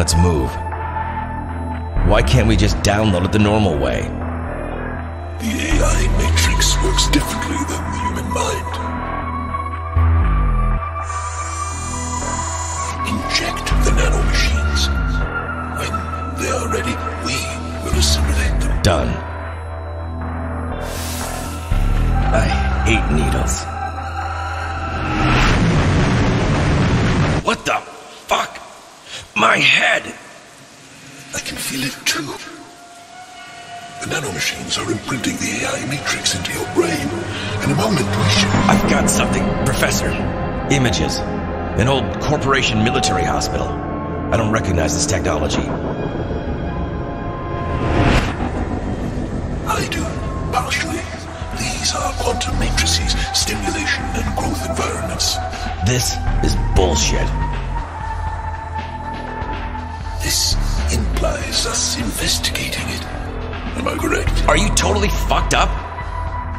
Let's move. Why can't we just download it the normal way? The AI matrix works differently than the human mind. Inject the nanomachines. When they are ready, we will assimilate them. Done. I hate needles. My head! I can feel it too. The nanomachines are imprinting the AI matrix into your brain. In a moment, we. I've got something, Professor. Images. An old corporation military hospital. I don't recognize this technology. I do, partially. These are quantum matrices, stimulation and growth environments. This is bullshit. Implies us investigating it. Am I correct? Are you totally fucked up?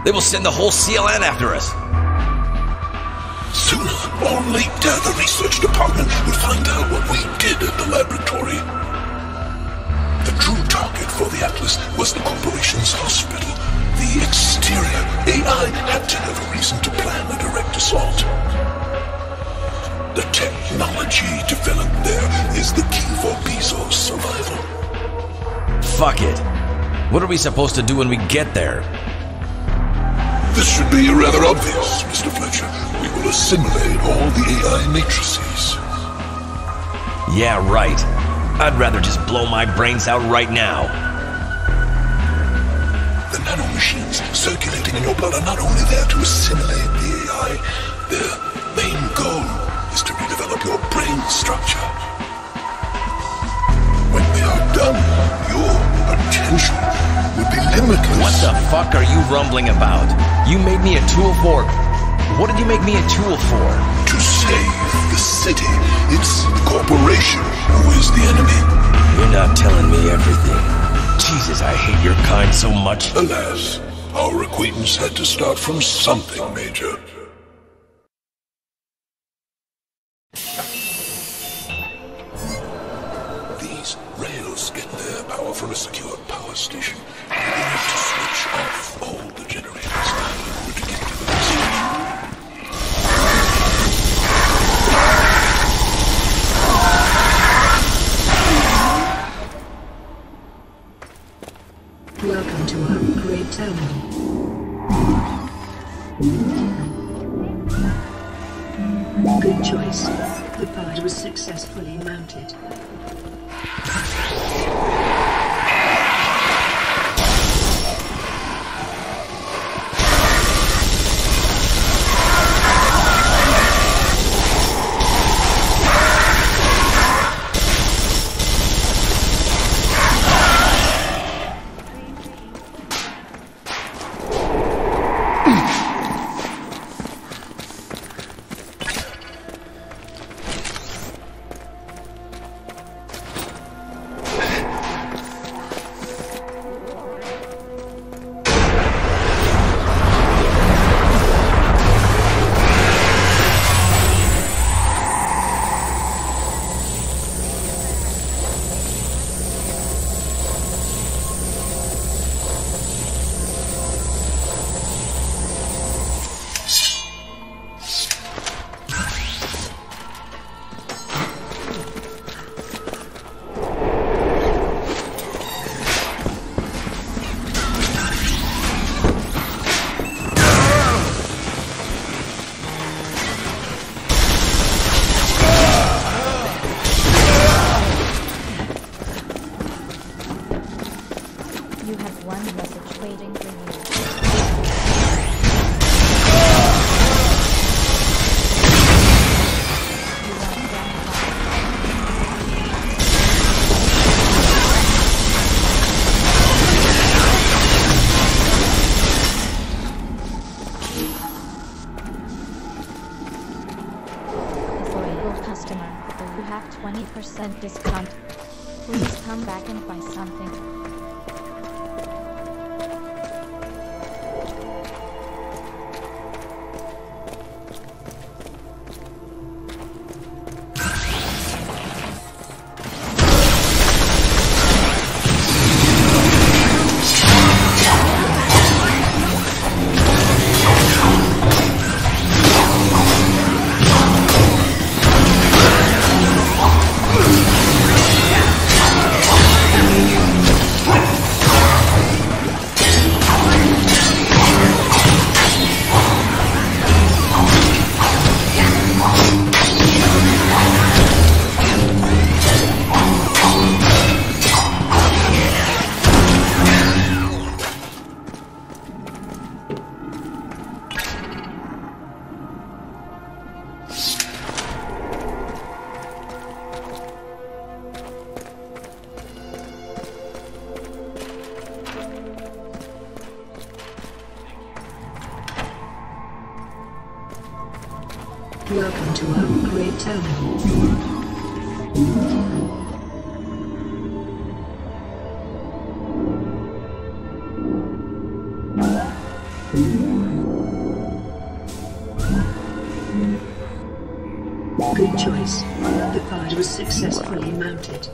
They will send the whole CLN after us. Sooner or later, the research department will find out what we did at the laboratory. The true target for the Atlas was the corporation's hospital. The exterior AI had to have a reason to plan a direct assault. The technology developed there is the key for Bezoar's survival. Fuck it. What are we supposed to do when we get there? This should be rather obvious, Mr. Fletcher. We will assimilate all the AI matrices. Yeah, right. I'd rather just blow my brains out right now. The nanomachines circulating in your blood are not only there to assimilate the AI, their your brain structure. When they are done, your potential will be limitless. What the fuck are you rumbling about? You made me a tool for. What did you make me a tool for? To save the city. It's the corporation who is the enemy. You're not telling me everything. Jesus, I hate your kind so much. Alas, our acquaintance had to start from something, Major. Welcome to our upgrade terminal. Good choice. The pod was successfully mounted. Good choice. The pod was successfully mounted.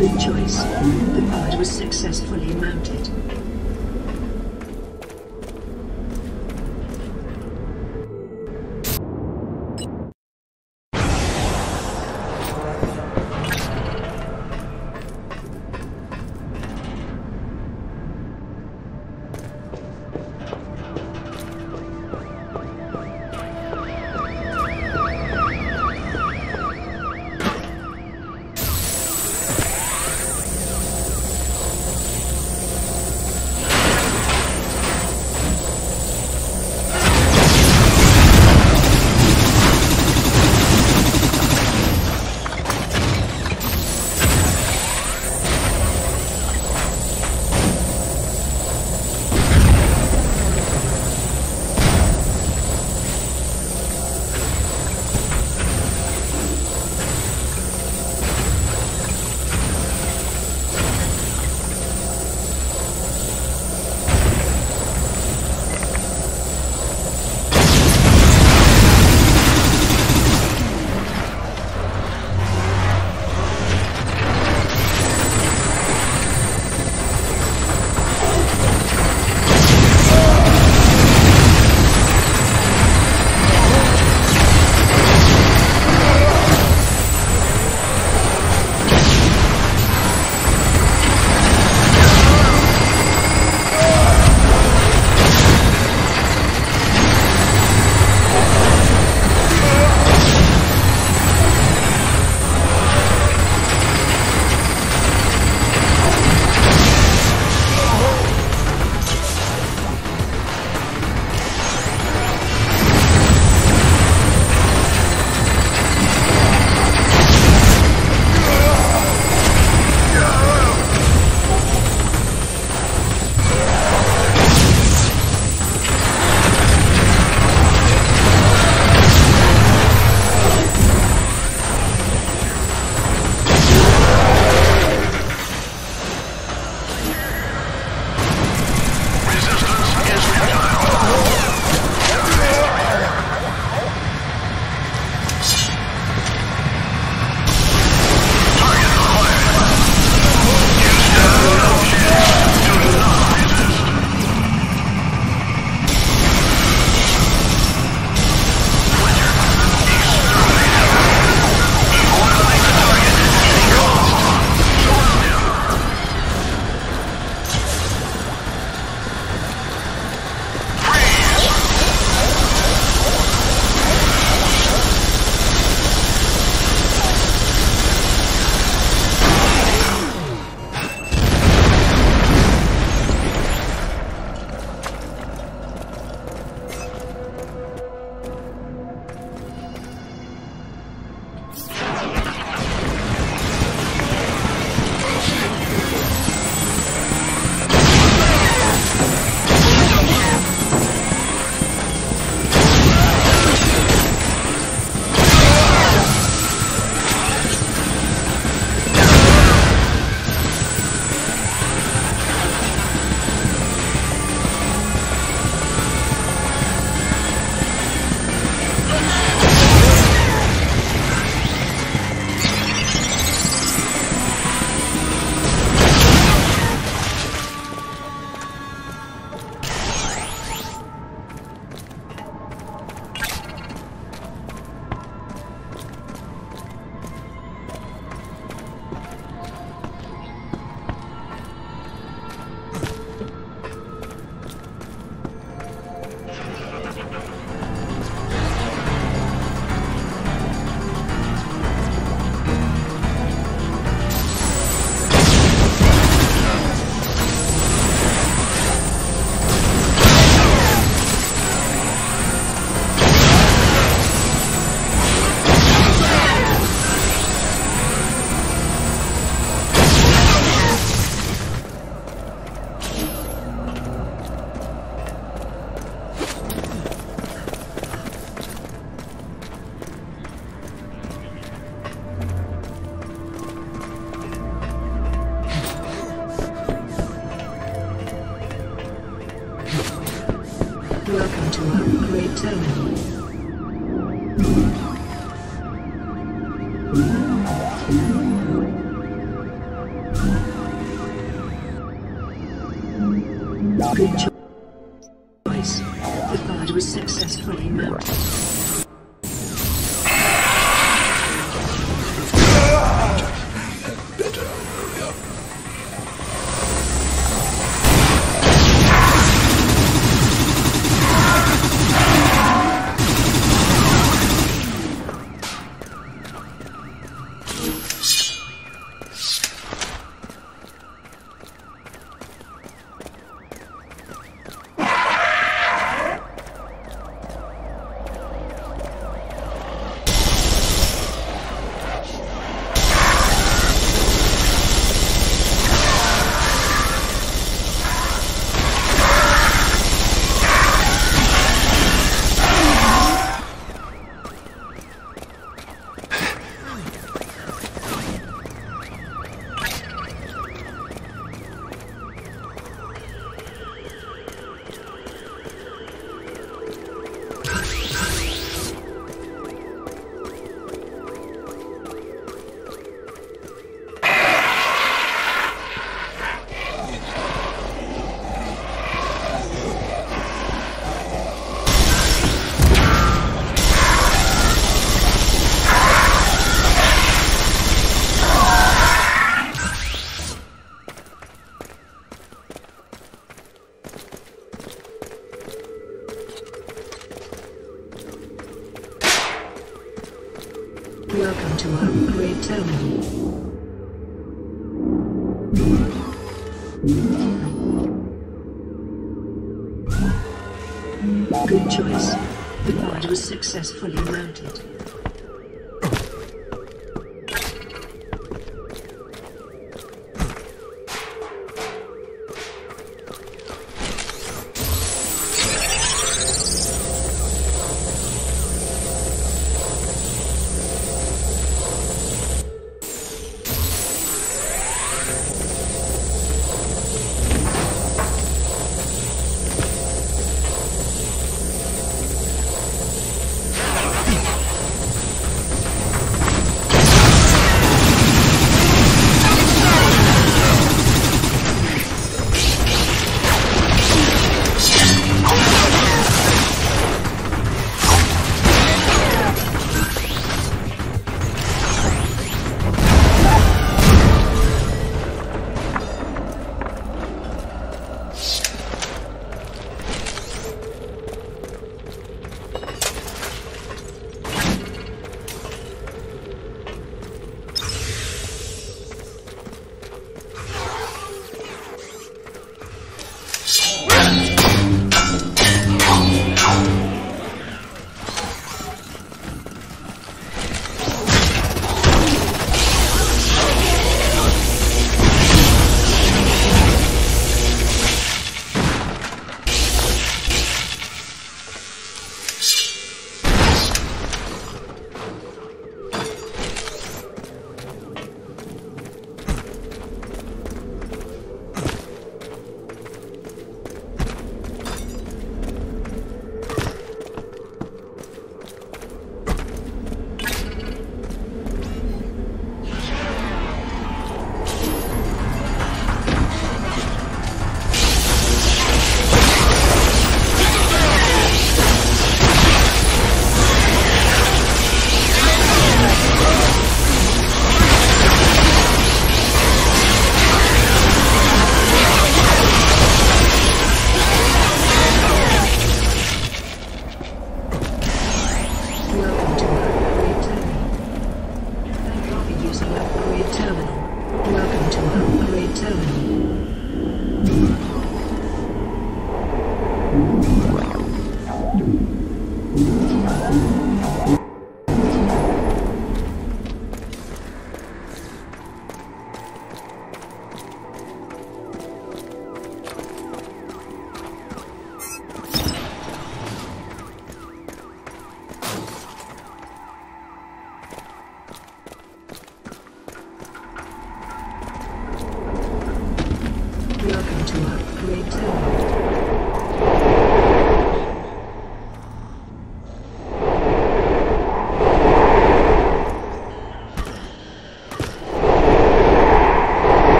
Good choice. The pod was successfully mounted.